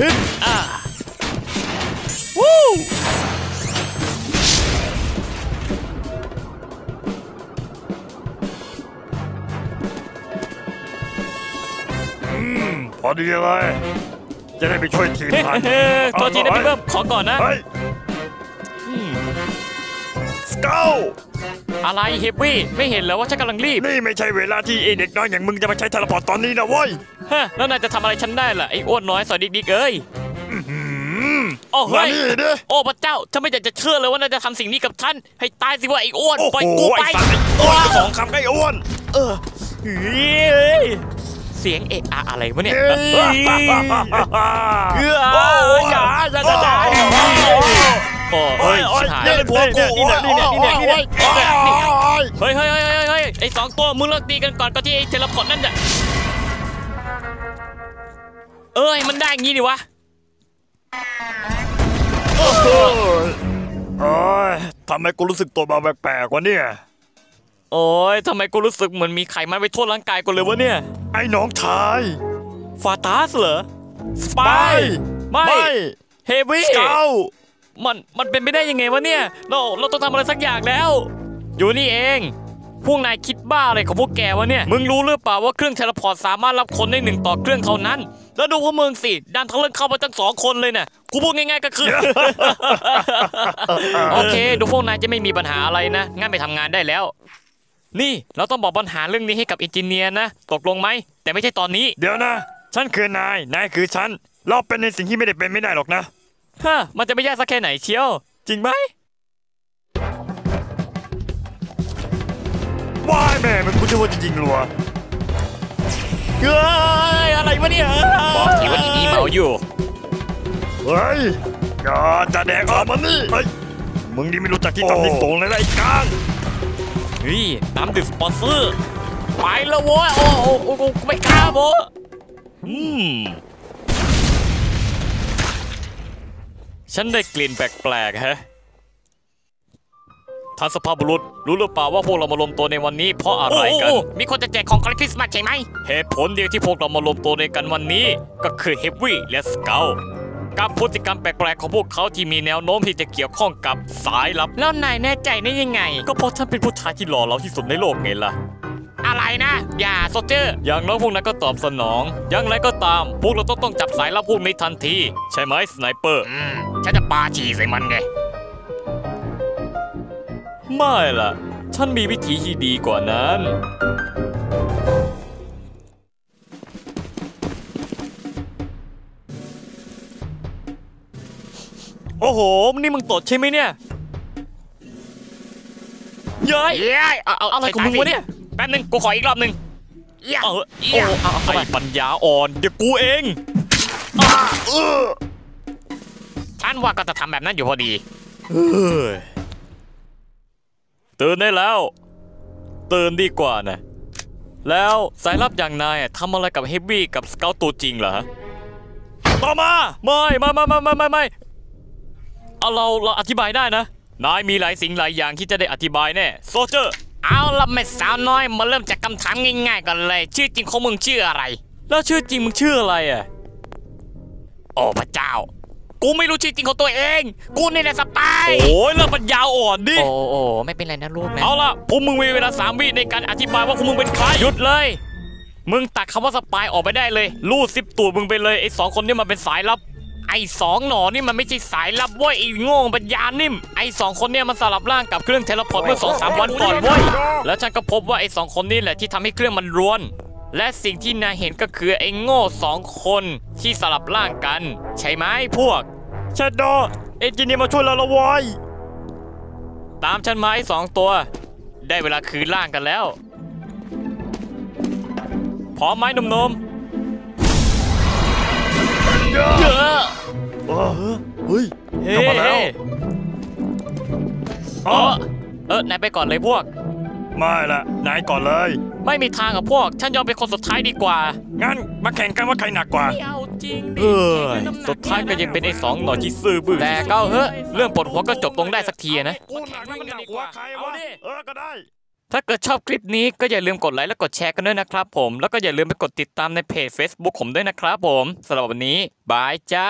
ฮิตอ่าวู้พอดีเลย จะได้ไปช่วยทีมเฮ้ทันเฮ้ตัวทีนะพี่เบิ้มขอก่อนนะ เฮ้ยอืม สเกลอะไรเฮฟวี่ไม่เห็นเหรอว่าฉันกำลังรีบ นี่ไม่ใช่เวลาที่ไอ้เด็กน้อยอย่างมึงจะมาใช้เทเลพอร์ตตอนนี้นะเว้ยฮะแล้วนายจะทำอะไรฉันได้ล่ะไอ้อ้วนน้อยสอยดิกๆเอ้ยอืมโอ้มาเฮ้ยนี่ดิโอ้พระเจ้าฉันไม่อยากจะเชื่อเลยว่านายจะทำสิ่งนี้กับฉันให้ตายสิว่าไอ้อ้วนโอ้ปล่อยโหกูไปไอ้สัตว์ไอ้อ้วนสองคำไอ้อ้วนเออเฮ้ยเสียงเอะอะอะไรวะเนี่ยเฮ้ยเออโอ้ยอย่าอย่าอย่า อย่าโอ้เฮ้ยชิบหายนี่ผัวกูนี่แหละนี่แหละนี่แหละนี่แหละนี่แหละนี่แหละโอ้ยเฮ้ยเฮ้ยเฮ้ยเฮ้ยเฮ้ยไอ้สองตัวมึงเลิกตีกันก่อนก็ที่ไอ้เทเลพอร์ตนั่นน่ะเอ้ยมันได้อย่างงี้ดิวะโอ้ยทำไมกูรู้สึกตัวเบาแปลกๆวะเนี่ยโอ้ยทำไมกูรู้สึกเหมือนมีไขมันไปทั่วร่างกายกูเลยวะเนี่ย ไอ้น้องชายฟาตาสเหรอสปาไม่ยไม่เฮฟวี่สเกล มันมันเป็นไปได้ยังไงวะเนี่ย เราเราต้องทำอะไรสักอย่างแล้ว อยู่นี่เอง พวกนายคิดบ้าอะไรของพวกแกวะเนี่ย มึงรู้หรือเปล่าว่าเครื่องเทเลพอร์ตสามารถรับคนได้หนึ่งต่อเครื่องเท่านั้น แล้วดูพวกมึงสิดันทะลึ่งเข้ามาตั้งสองคนเลยเนี่ยกูพูดง่ายๆก็คือ โอเค ดูพวกนายจะไม่มีปัญหาอะไรนะ งั้นไปทำงานได้แล้ว นี่เราต้องบอกปัญหาเรื่องนี้ให้กับเอนจิเนียร์นะ ตกลงไหม แต่ไม่ใช่ตอนนี้ เดี๋ยวนะ ฉันคือนาย นายคือฉัน เราเป็นในสิ่งที่ไม่ได้เป็นไม่ได้หรอกนะ ฮะมันจะไม่ยากสักแค่ไหนเชียว จริงไหมว้ายแม่มันกูจะว่าจริงๆรัวเฮ้ยอะไรวะเนี่ยบอกทีว่าอีนี่เมาอยู่เฮ้ยอย่าจะแดกออกมานี่เฮ้ยมึงนี่ไม่รู้จักที่ทำที่สูงเลยนะไอ้กางเฮ้ยน้ำดื่มสปอนเซอร์ไปแล้วโว้ยโอ้โอ้โอ้โอ้ไม่กล้าโว้ยอืม ฉันได้กลิ่นแปลกๆฮะท่านสภาพบุรุษรู้หรือเปล่าว่าพวกเรามารวมตัวในวันนี้เพราะอะไรกัน มีคนจะแจกของคริสต์มาสใช่ไหม เหตุผลเดียวที่พวกเรามารวมตัวในกันวันนี้ ก็คือเฮฟวี่และสเกาท์กับพฤติกรรมแปลกๆของพวกเขาที่มีแนวโน้มที่จะเกี่ยวข้องกับสายลับ แล้วนายแน่ใจได้ยังไง ก็เพราะฉันเป็นผู้ชายที่หล่อเหลาที่สุดในโลกไงล่ะ อะไรนะ อย่าโซลเจอร์อย่างน้อยพวกนั้นก็ตอบสนอง อย่างไรก็ตาม พวกเราต้องต้องจับสายลับพวกนี้ทันที ใช่ไหมสไนเปอร์อืมฉันจะปาฉี่ใส่มันไง ไม่ล่ะ ฉันมีวิธีที่ดีกว่านั้น โอ้โห นี่มึงตดใช่ไหมเนี่ยเย้ยเย้ยเอาเอาอะไรของมึงวะเนี่ยแป๊บนึงกูขออีกรอบนึงเย้ยเออเอี้โอ้ยเอาเอาเข้าไปไอ้ปัญญาอ่อนเดี๋ยวกูเองฉันว่าก็จะทำแบบนั้นอยู่พอดีเฮ้ยตื่นได้แล้ว ตื่นดีกว่านะ แล้วสายลับอย่างนายอะทำอะไรกับเฮฟวี่กับสเกาท์ตัวจริงเหรอต่อมาไม่ไม่ไม่ไม่ไม่ไม่ไม่เอาเราเราอธิบายได้นะ นายมีหลายสิ่งหลายอย่างที่จะได้อธิบายแน่โซลเจอร์ เอาละไม่สาวน้อยมาเริ่มจากคำถามง่ายๆกันเลย ชื่อจริงของมึงชื่ออะไร แล้วชื่อจริงมึงชื่ออะไรอะโอ้พระเจ้า กูไม่รู้ชื่อจริงของตัวเอง กูนี่แหละ spy โอ้ยแล้วปัญญาอ่อนดิโอ้โอ้ไม่เป็นไรนะลูกนะเอาล่ะพวกมึงมีเวลาสามวิในการอธิบายว่าพวกมึงเป็นใครหยุดเลย มึงตัดคำว่า spy ออกไปได้เลย รูดซิปตูดมึงไปเลยไอ้สองคนนี้มันเป็นสายลับ ไอ้สองหน่อนี่มันไม่ใช่สายลับเว้ยไอ้โง่ปัญญานิ่มไอ้สองคนเนี่ยมันสลับร่างกับเครื่อง teleport เมื่อสองสามวันก่อนเว้ยแล้วฉันก็พบว่าไอ้สองคนนี้แหละที่ทำให้เครื่องมันรวน และสิ่งที่นายเห็นก็คือไอ้โง่สองคนที่สลับร่างกัน ใช่ไหมพวกเชดโดเอนจิเนียร์มาช่วยเราและวายตามฉันมาไอ้สองตัว ได้เวลาคืนร่างกันแล้วพร้อมไหมหนุ่มๆเยอะ เฮ้ยเฮ้กลับมาแล้วเออเออนายไปก่อนเลยพวก ไม่ละนายก่อนเลย ไม่มีทางกับพวก ฉันยอมเป็นคนสุดท้ายดีกว่า งั้นมาแข่งกันว่าใครหนักกว่า ไม่เอาจริงดิสุดท้ายก็ยังเป็นไอ้สองหน่อที่ซื่อบื้อแต่ก็เฮ้ยเรื่องปวดหัวก็จบลงได้สักทีนะกูหนักมันหนักกว่าใครวะเออก็ได้ ถ้าเกิดชอบคลิปนี้ก็อย่าลืมกดไลค์และกดแชร์กันด้วยนะครับผม แล้วก็อย่าลืมไปกดติดตามในเพจ Facebook ผมด้วยนะครับผมสำหรับวันนี้บายจ้า